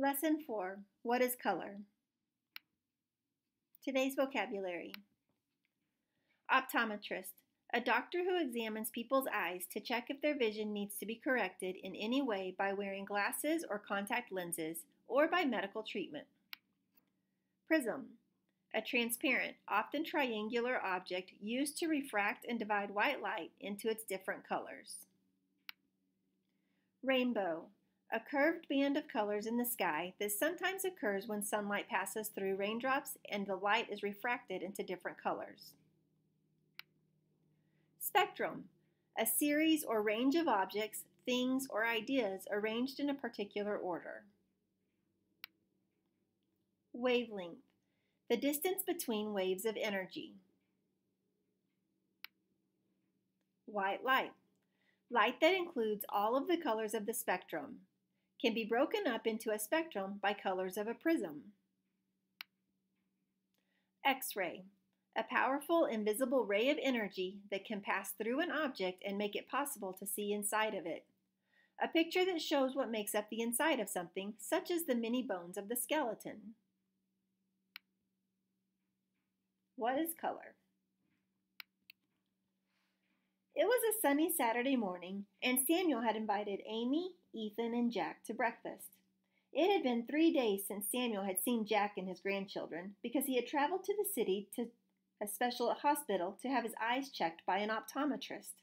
Lesson 4 What is color? Today's vocabulary Optometrist, a doctor who examines people's eyes to check if their vision needs to be corrected in any way by wearing glasses or contact lenses or by medical treatment. Prism, a transparent, often triangular object used to refract and divide white light into its different colors. Rainbow, a curved band of colors in the sky that sometimes occurs when sunlight passes through raindrops and the light is refracted into different colors. Spectrum, a series or range of objects, things, or ideas arranged in a particular order. Wavelength, the distance between waves of energy. White light, light that includes all of the colors of the spectrum, can be broken up into a spectrum by colors of a prism. X-ray, a powerful invisible ray of energy that can pass through an object and make it possible to see inside of it. A picture that shows what makes up the inside of something, such as the many bones of the skeleton. What is color? It was a sunny Saturday morning, and Samuel had invited Amy, Ethan, and Jack to breakfast. It had been three days since Samuel had seen Jack and his grandchildren because he had traveled to the city to a special hospital to have his eyes checked by an optometrist.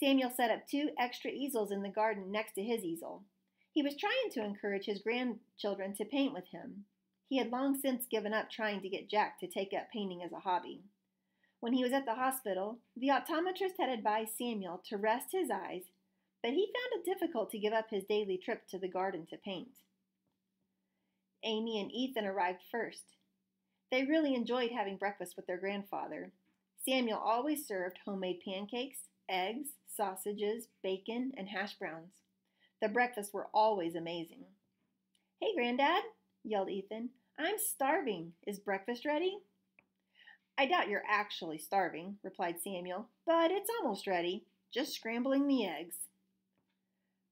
Samuel set up two extra easels in the garden next to his easel. He was trying to encourage his grandchildren to paint with him. He had long since given up trying to get Jack to take up painting as a hobby. When he was at the hospital, the optometrist had advised Samuel to rest his eyes but he found it difficult to give up his daily trip to the garden to paint. Amy and Ethan arrived first. They really enjoyed having breakfast with their grandfather. Samuel always served homemade pancakes, eggs, sausages, bacon, and hash browns. The breakfasts were always amazing. Hey, Granddad, yelled Ethan. I'm starving. Is breakfast ready? I doubt you're actually starving, replied Samuel, but it's almost ready. Just scrambling the eggs.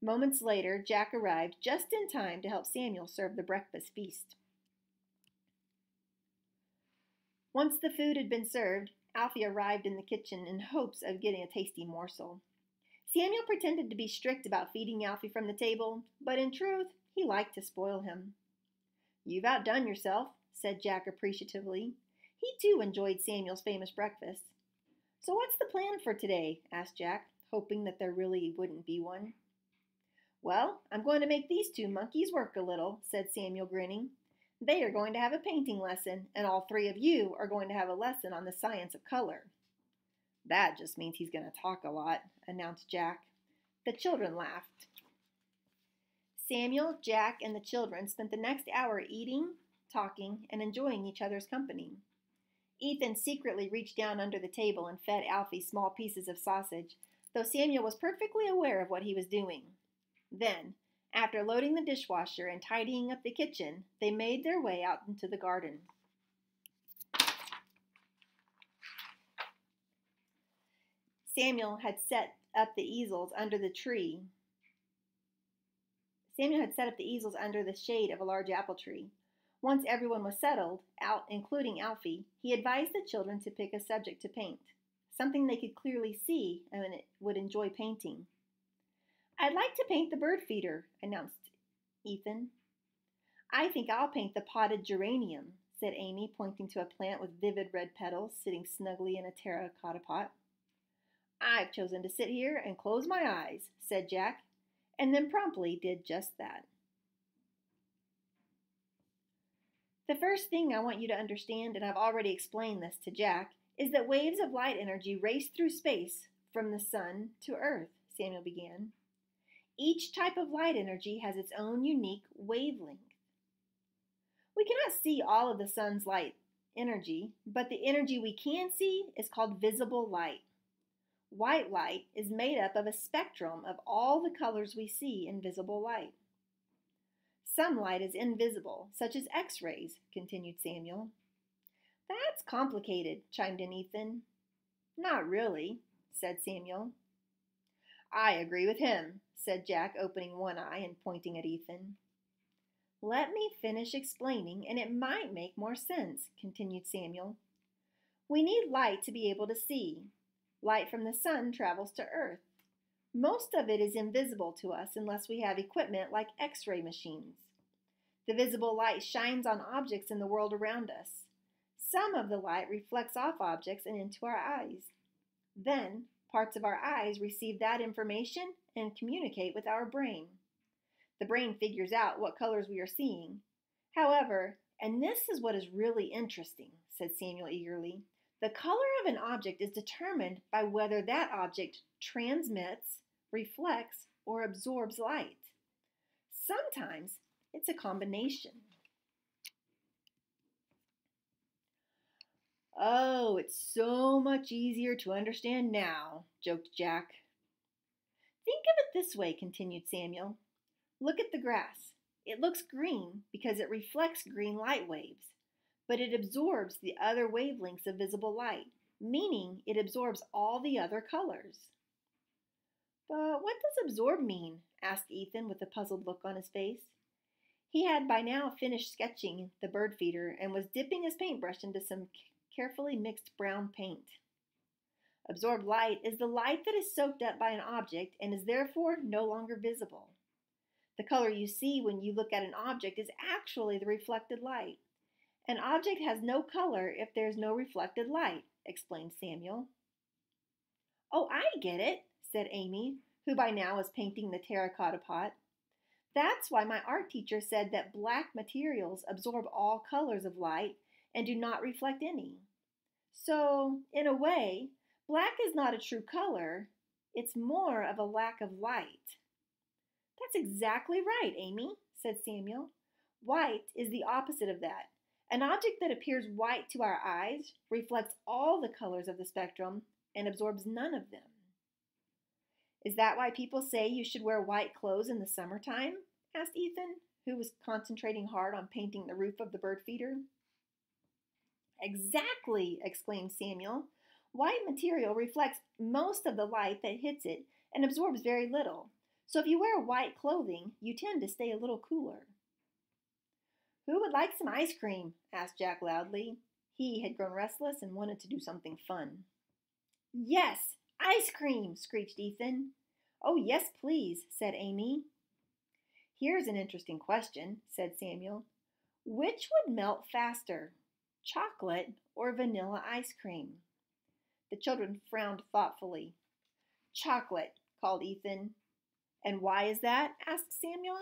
Moments later, Jack arrived just in time to help Samuel serve the breakfast feast. Once the food had been served, Alfie arrived in the kitchen in hopes of getting a tasty morsel. Samuel pretended to be strict about feeding Alfie from the table, but in truth, he liked to spoil him. You've outdone yourself, said Jack appreciatively. He too enjoyed Samuel's famous breakfast. So what's the plan for today? asked Jack, hoping that there really wouldn't be one. Well, I'm going to make these two monkeys work a little, said Samuel, grinning. They are going to have a painting lesson, and all three of you are going to have a lesson on the science of color. That just means he's going to talk a lot, announced Jack. The children laughed. Samuel, Jack, and the children spent the next hour eating, talking, and enjoying each other's company. Ethan secretly reached down under the table and fed Alfie small pieces of sausage, though Samuel was perfectly aware of what he was doing. Then, after loading the dishwasher and tidying up the kitchen, they made their way out into the garden. Samuel had set up the easels under the tree. Samuel had set up the easels under the shade of a large apple tree. Once everyone was settled, out including Alfie, he advised the children to pick a subject to paint, something they could clearly see and would enjoy painting. I'd like to paint the bird feeder, announced Ethan. I think I'll paint the potted geranium, said Amy, pointing to a plant with vivid red petals sitting snugly in a terracotta pot. I've chosen to sit here and close my eyes, said Jack, and then promptly did just that. The first thing I want you to understand, and I've already explained this to Jack, is that waves of light energy race through space from the sun to Earth, Samuel began. Each type of light energy has its own unique wavelength. We cannot see all of the sun's light energy, but the energy we can see is called visible light. White light is made up of a spectrum of all the colors we see in visible light. Some light is invisible, such as X rays, continued Samuel. That's complicated, chimed in Ethan. Not really, said Samuel. I agree with him, said Jack, opening one eye and pointing at Ethan. Let me finish explaining, and it might make more sense, continued Samuel. We need light to be able to see. Light from the sun travels to Earth. Most of it is invisible to us unless we have equipment like X ray machines. The visible light shines on objects in the world around us. Some of the light reflects off objects and into our eyes. Then, parts of our eyes receive that information and communicate with our brain. The brain figures out what colors we are seeing. However, and this is what is really interesting, said Samuel eagerly, the color of an object is determined by whether that object transmits, reflects, or absorbs light. Sometimes it's a combination. Oh, it's so much easier to understand now, joked Jack. Think of it this way, continued Samuel. Look at the grass. It looks green because it reflects green light waves but it absorbs the other wavelengths of visible light, meaning it absorbs all the other colors. But what does absorb mean? asked Ethan with a puzzled look on his face. He had by now finished sketching the bird feeder and was dipping his paintbrush into some carefully mixed brown paint. Absorbed light is the light that is soaked up by an object and is therefore no longer visible. The color you see when you look at an object is actually the reflected light. An object has no color if there's no reflected light, explained Samuel. Oh, I get it, said Amy, who by now was painting the terracotta pot. That's why my art teacher said that black materials absorb all colors of light and do not reflect any. So, in a way, black is not a true color, it's more of a lack of light. That's exactly right, Amy, said Samuel. White is the opposite of that. An object that appears white to our eyes reflects all the colors of the spectrum and absorbs none of them. Is that why people say you should wear white clothes in the summertime? Asked Ethan, who was concentrating hard on painting the roof of the bird feeder. Exactly, exclaimed Samuel. White material reflects most of the light that hits it and absorbs very little. So if you wear white clothing, you tend to stay a little cooler. Who would like some ice cream? asked Jack loudly. He had grown restless and wanted to do something fun. Yes, ice cream, screeched Ethan. Oh, yes, please, said Amy. Here's an interesting question, said Samuel. Which would melt faster, chocolate or vanilla ice cream? The children frowned thoughtfully. Chocolate, called Ethan. And why is that? asked Samuel.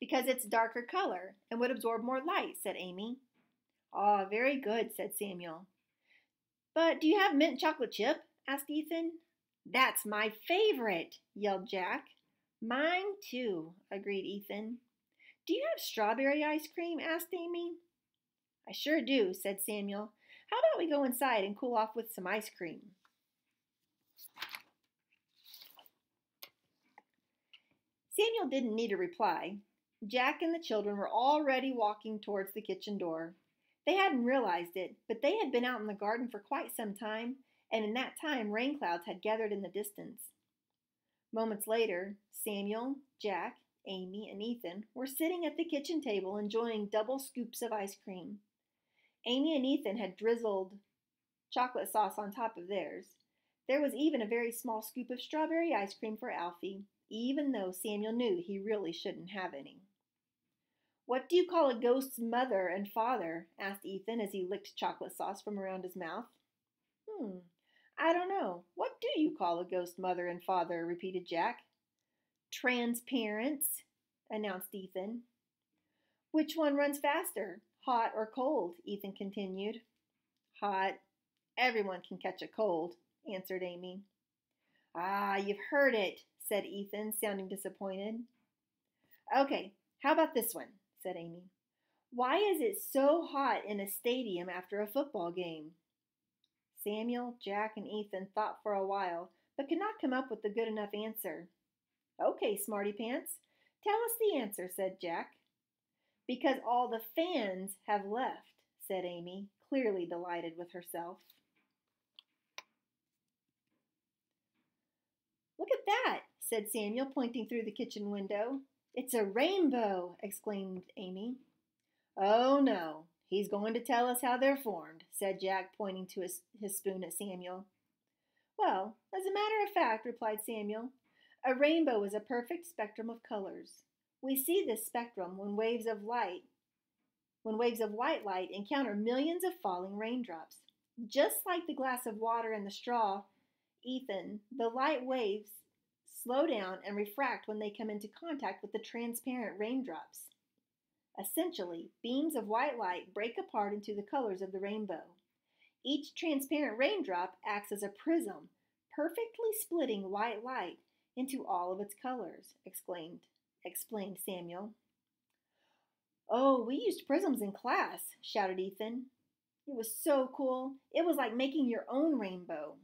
Because it's darker color and would absorb more light, said Amy. Ah, very good, said Samuel. But do you have mint chocolate chip? asked Ethan. That's my favorite, yelled Jack. Mine too, agreed Ethan. Do you have strawberry ice cream? asked Amy. I sure do, said Samuel. How about we go inside and cool off with some ice cream? Samuel didn't need a reply. Jack and the children were already walking towards the kitchen door. They hadn't realized it, but they had been out in the garden for quite some time, and in that time rain clouds had gathered in the distance. Moments later, Samuel, Jack, Amy, and Ethan were sitting at the kitchen table enjoying double scoops of ice cream. Amy and Ethan had drizzled chocolate sauce on top of theirs. There was even a very small scoop of strawberry ice cream for Alfie, even though Samuel knew he really shouldn't have any. What do you call a ghost's mother and father? asked Ethan as he licked chocolate sauce from around his mouth. Hmm, I don't know. What do you call a ghost mother and father? repeated Jack. Transparents, announced Ethan. Which one runs faster, hot or cold? Ethan continued. Hot. Everyone can catch a cold, answered Amy. Ah, you've heard it, said Ethan, sounding disappointed. Okay, how about this one? said Amy. Why is it so hot in a stadium after a football game? Samuel, Jack, and Ethan thought for a while, but could not come up with a good enough answer. Okay, Smarty Pants, tell us the answer, said Jack. Because all the fans have left, said Amy, clearly delighted with herself. Look at that, said Samuel, pointing through the kitchen window. It's a rainbow! exclaimed Amy. Oh, no, he's going to tell us how they're formed, said Jack, pointing to his, his spoon at Samuel. Well, as a matter of fact, replied Samuel, a rainbow is a perfect spectrum of colors. We see this spectrum when waves of light, when waves of white light encounter millions of falling raindrops. Just like the glass of water and the straw, Ethan, the light waves slow down and refract when they come into contact with the transparent raindrops. Essentially, beams of white light break apart into the colors of the rainbow. Each transparent raindrop acts as a prism, perfectly splitting white light into all of its colors, exclaimed, explained Samuel. Oh, we used prisms in class, shouted Ethan. It was so cool. It was like making your own rainbow.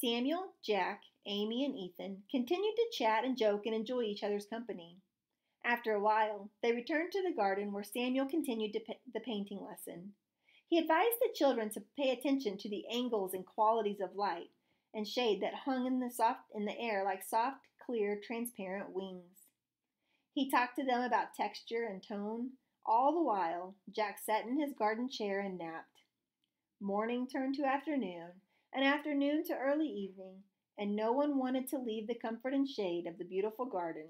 Samuel, Jack, Amy, and Ethan continued to chat and joke and enjoy each other's company. After a while, they returned to the garden where Samuel continued the painting lesson. He advised the children to pay attention to the angles and qualities of light and shade that hung in the soft in the air like soft, clear, transparent wings. He talked to them about texture and tone. All the while, Jack sat in his garden chair and napped. Morning turned to afternoon, and afternoon to early evening, and no one wanted to leave the comfort and shade of the beautiful garden,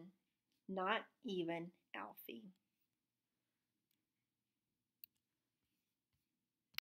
not even Alfie.